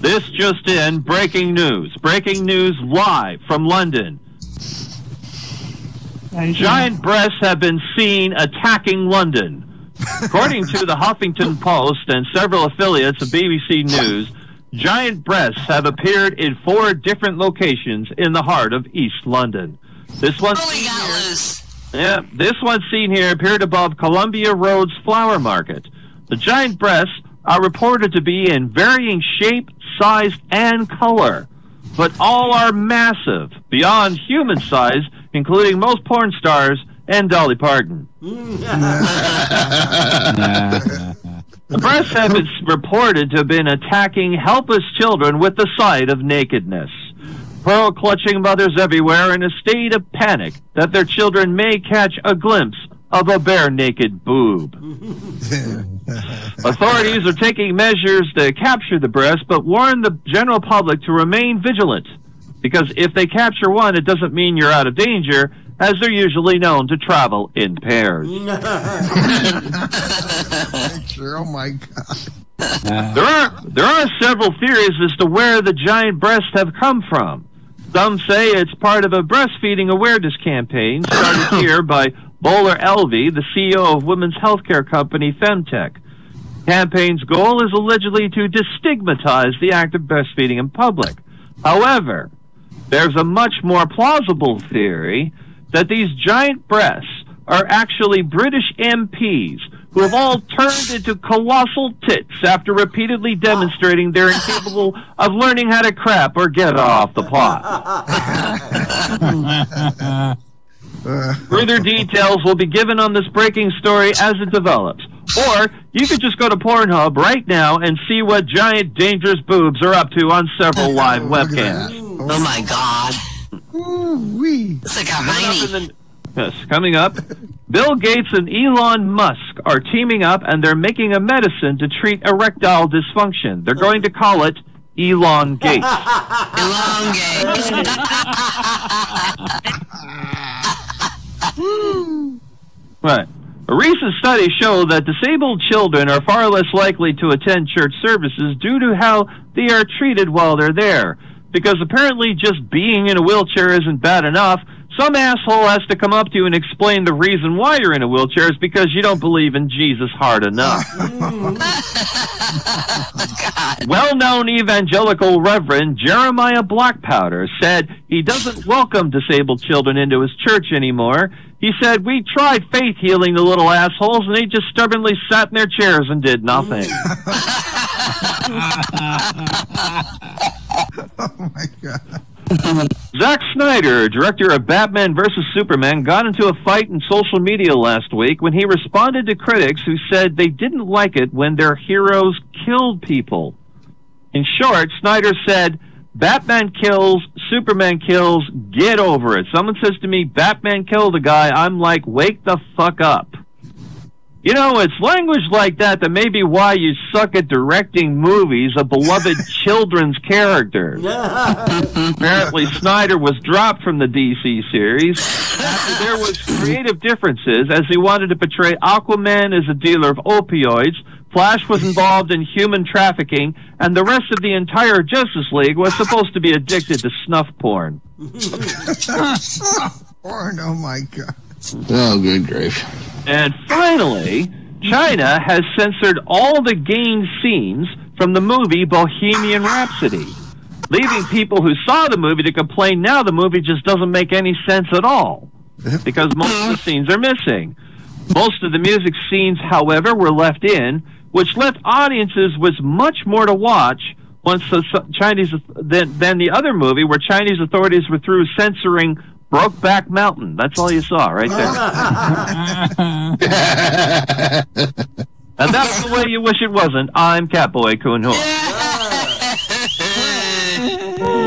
This just in, breaking news. Breaking news live from London. Giant breasts have been seen attacking London. According to the Huffington Post and several affiliates of BBC News, giant breasts have appeared in four different locations in the heart of East London. This one, Oh, we got loose. yeah, this one seen here appeared above Columbia Road's flower market. The giant breasts are reported to be in varying shape, size, and color, but all are massive, beyond human size, including most porn stars and Dolly Parton. Mm. The breasts have been reported to have been attacking helpless children with the sight of nakedness. Pearl clutching mothers everywhere in a state of panic that their children may catch a glimpse of a bare naked boob. Authorities are taking measures to capture the breast, but warn the general public to remain vigilant. Because if they capture one, it doesn't mean you're out of danger, as they're usually known to travel in pairs. Sure, oh my God. There are there are several theories as to where the giant breasts have come from. Some say it's part of a breastfeeding awareness campaign started here by Boler Elvie, the CEO of women's healthcare company Femtech. Campaign's goal is allegedly to destigmatize the act of breastfeeding in public. However, there's a much more plausible theory that these giant breasts are actually British MPs who have all turned into colossal tits after repeatedly demonstrating they're incapable of learning how to crap or get off the pot. Further details will be given on this breaking story as it develops. Or you could just go to Pornhub right now and see what giant dangerous boobs are up to on several live Look at that. webcams. Oh my god. Ooh, wee. It's like a Coming up hiney. in the- yes, coming up, Bill Gates and Elon Musk are teaming up and they're making a medicine to treat erectile dysfunction. They're going to call it Elon Gates. Elongate. Right. A recent study showed that disabled children are far less likely to attend church services due to how they are treated while they're there. Because apparently just being in a wheelchair isn't bad enough. Some asshole has to come up to you and explain the reason why you're in a wheelchair is because you don't believe in Jesus hard enough. Well-known evangelical Reverend Jeremiah Blackpowder said he doesn't welcome disabled children into his church anymore. He said, we tried faith healing the little assholes and they just stubbornly sat in their chairs and did nothing. Oh my God. Zack Snyder, director of Batman vs. Superman, got into a fight in social media last week when he responded to critics who said they didn't like it when their heroes killed people. In short, Snyder said, Batman kills, Superman kills, get over it. Someone says to me, Batman killed a guy, I'm like, wake the fuck up. You know, it's language like that that may be why you suck at directing movies of beloved children's characters. Apparently, Snyder was dropped from the DC series after there was creative differences, as he wanted to portray Aquaman as a dealer of opioids. Flash was involved in human trafficking, and the rest of the entire Justice League was supposed to be addicted to snuff porn. Porn, oh my God. Oh, good grief. And finally, China has censored all the gain scenes from the movie Bohemian Rhapsody, leaving people who saw the movie to complain now the movie just doesn't make any sense at all because most of the scenes are missing. Most of the music scenes, however, were left in, which left audiences with much more to watch once the Chinese than, than the other movie where Chinese authorities were through censoring Brokeback Mountain. That's all you saw right there. And that's the way you wish it wasn't. I'm Catboy Coon Hook. Yeah.